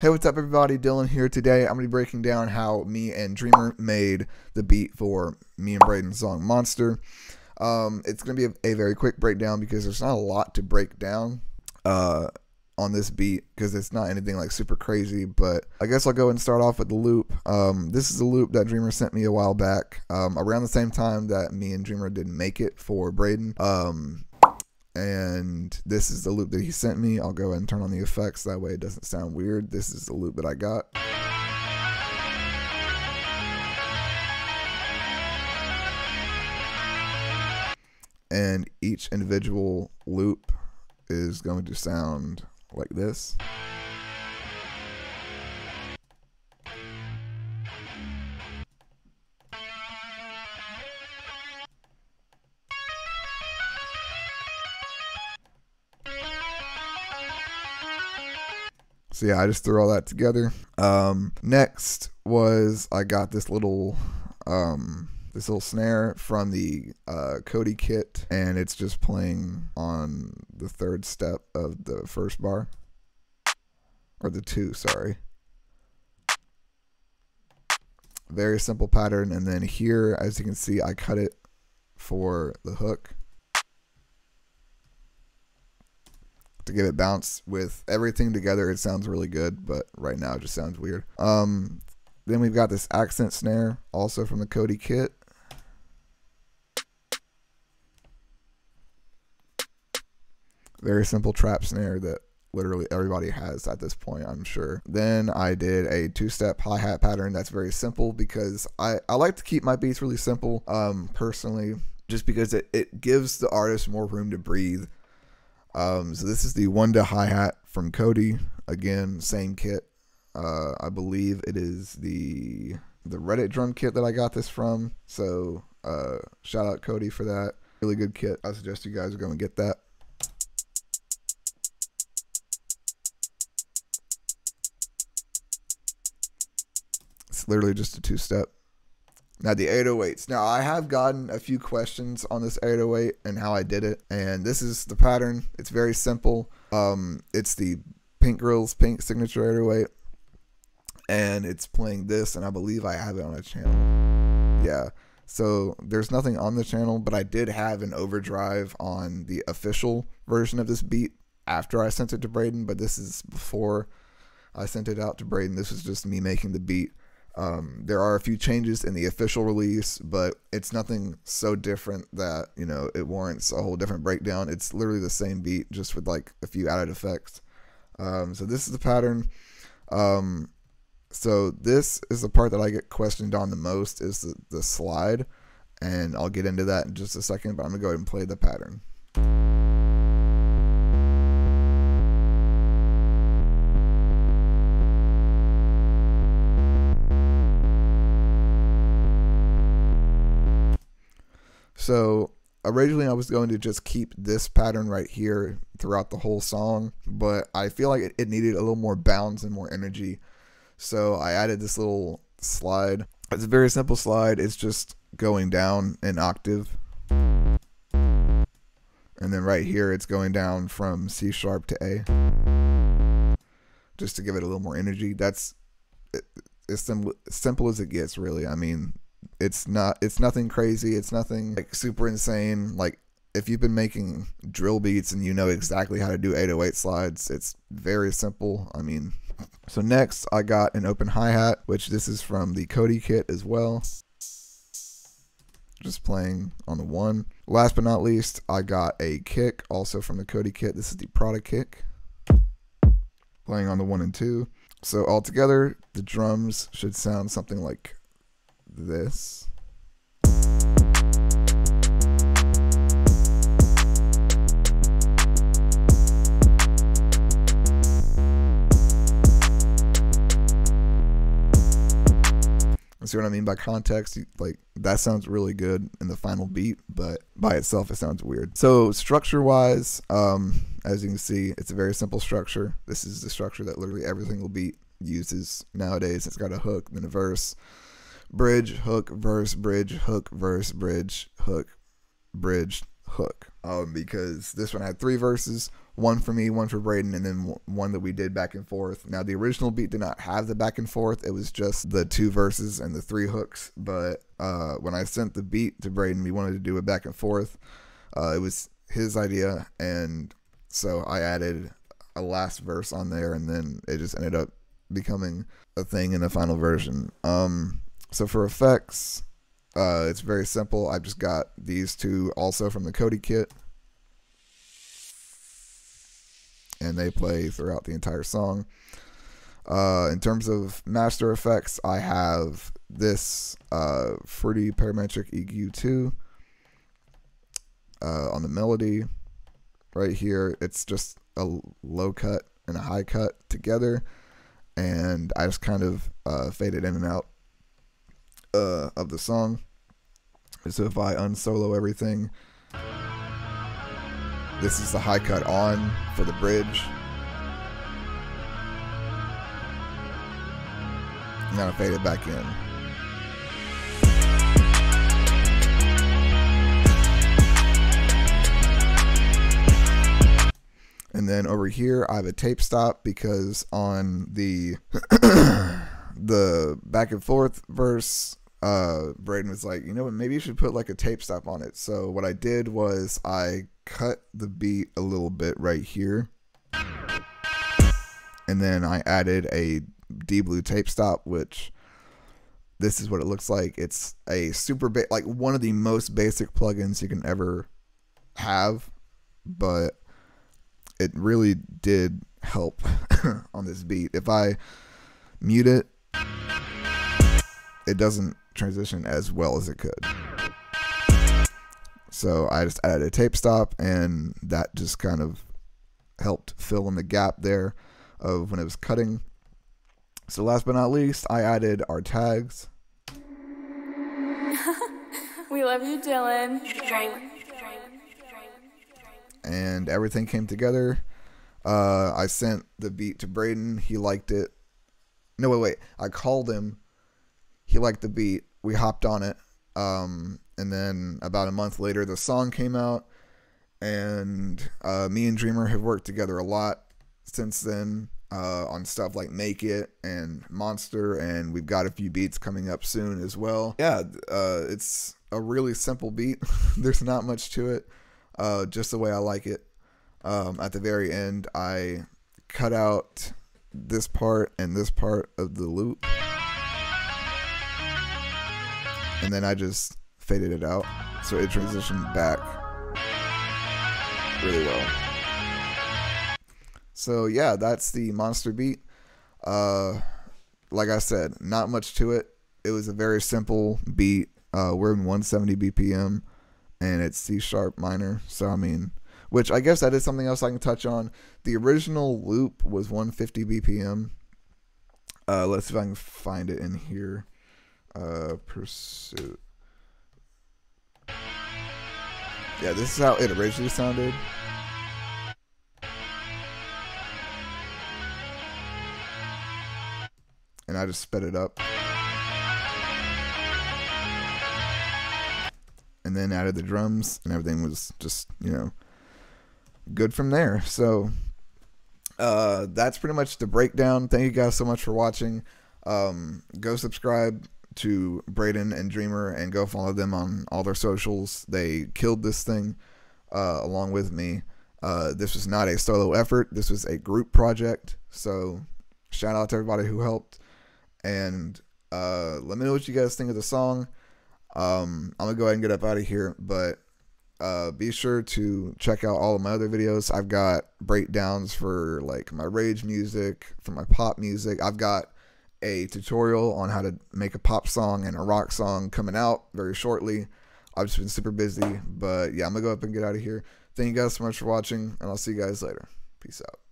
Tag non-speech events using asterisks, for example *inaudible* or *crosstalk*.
Hey, what's up, everybody? Dillan here. Today, I'm going to be breaking down how me and DREAMR made the beat for me and Braydon's song Monster. Um, it's going to be a, a, very quick breakdown because there's not a lot to break down uh, on this beat because it's not anything like super crazy. But I guess I'll go and start off with the loop. Um, this is a loop that DREAMR sent me a while back um, around the same time that me and DREAMR didn't make it for Braydon. And this is the loop that he sent me. I'll go ahead and turn on the effects. That way it doesn't sound weird. This is the loop that I got. And each individual loop is going to sound like this. So yeah, I just threw all that together. Um, next was I got this little um, this little snare from the uh, Cody kit, and it's just playing on the third step of the first bar, or the two, sorry. Very simple pattern, and then here, as you can see, I cut it for the hook. To give it bounce with everything together. It sounds really good, but right now it just sounds weird. Um, then we've got this accent snare, also from the Cody kit. Very simple trap snare that literally everybody has at this point, I'm sure. Then I did a two-step hi-hat pattern that's very simple because I, I like to keep my beats really simple, um, personally, just because it, it gives the artist more room to breathe um, so this is the Wunda hi-hat from Cody. Again, same kit. Uh, I believe it is the the Reddit drum kit that I got this from. So uh, shout out Cody for that. Really good kit. I suggest you guys go and get that. It's literally just a two step. Now the 808s. Now I have gotten a few questions on this 808 and how I did it, and this is the pattern. It's very simple. Um, it's the Pink Grills Pink Signature 808, and it's playing this, and I believe I have it on a channel. Yeah. So there's nothing on the channel, but I did have an overdrive on the official version of this beat after I sent it to Braydon, but this is before I sent it out to Braydon. This was just me making the beat. Um, there are a few changes in the official release, but it's nothing so different that you know it warrants a whole different breakdown. It's literally the same beat, just with like a few added effects. Um, so this is the pattern. Um, so this is the part that I get questioned on the most is the, the slide, and I'll get into that in just a second. But I'm gonna go ahead and play the pattern. So originally I was going to just keep this pattern right here throughout the whole song, but I feel like it, needed a little more bounce and more energy. So I added this little slide. It's a very simple slide. It's just going down an octave. And then right here it's going down from C sharp to A. Just to give it a little more energy. That's as simple as it gets really. I mean, it's not it's nothing crazy. It's nothing like super insane. Like if you've been making drill beats and you know exactly how to do 808 slides it's very simple. I mean so next i got an open hi-hat which this is from the cody kit as well. Just playing on the one. Last but not least i got a kick also from the cody kit. This is the prada kick. Playing on the one and two. So altogether the drums should sound something like this. See what I mean by context? Like that sounds really good in the final beat, but by itself it sounds weird. So structure wise, um, as you can see, it's a very simple structure. This is the structure that literally every single beat uses nowadays. It's got a hook, then a verse, bridge, hook, verse, bridge, hook, verse, bridge, hook, bridge, hook um, because this one had three verses one for me, one for Braydon, and then one that we did back and forth. Now, the original beat did not have the back and forth, it was just the two verses and the three hooks. But uh, when I sent the beat to Braydon, we wanted to do it back and forth. Uh, it was his idea, and so I added a last verse on there, and then it just ended up becoming a thing in the final version. Um, so for effects, uh, it's very simple. I've just got these two also from the Cody kit. And they play throughout the entire song. Uh, in terms of master effects, I have this uh, Fruity Parametric EQ2 uh, on the melody right here. It's just a low cut and a high cut together. And I just kind of uh, faded in and out uh, of the song. So if I unsolo everything, this is the high cut on for the bridge. Gonna fade it back in. And then over here, I have a tape stop because on the *clears throat* the back and forth verse, uh, Braydon was like, you know what, maybe you should put like a tape stop on it. So what I did was I cut the beat a little bit right here. And then I added a dBlue tape stop, which this is what it looks like. It's a super ba- like one of the most basic plugins you can ever have, but it really did help *laughs* on this beat. If I mute it, it doesn't transition as well as it could. So I just added a tape stop, and that just kind of helped fill in the gap there of when it was cutting. So last but not least, I added our tags. *laughs* we love you, Dillan. And everything came together. Uh, I sent the beat to Braydon. He liked it. No, wait, wait. I called him. He liked the beat. We hopped on it. Um, and then about a month later, the song came out. And uh, me and DREAMR have worked together a lot since then uh, on stuff like Make It and Monster, and we've got a few beats coming up soon as well. Yeah, uh, it's a really simple beat. *laughs* There's not much to it, uh, just the way I like it. Um, at the very end, I cut out this part and this part of the loop, and then I just faded it out, so it transitioned back really well. So yeah, that's the monster beat. Uh, like I said, not much to it. It was a very simple beat. Uh, we're in 170 BPM, and it's C sharp minor. So I mean, which I guess that is something else I can touch on. The original loop was 150 BPM. Uh, let's see if I can find it in here. Uh, pursuit. Yeah, this is how it originally sounded. And I just sped it up. And then added the drums, and everything was just, you know, good from there. *laughs* So uh, that's pretty much the breakdown. Thank you guys so much for watching. Um, go subscribe to Braydon and DREAMR and go follow them on all their socials. They killed this thing uh, along with me. Uh, this was not a solo effort. This was a group project. So shout out to everybody who helped. And uh, let me know what you guys think of the song. Um, I'm gonna go ahead and get up out of here, but uh, be sure to check out all of my other videos. I've got breakdowns for like my rage music, for my pop music. I've got a tutorial on how to make a pop song and a rock song coming out very shortly. I've just been super busy, but yeah, I'm gonna go up and get out of here. Thank you guys so much for watching, and I'll see you guys later. Peace out.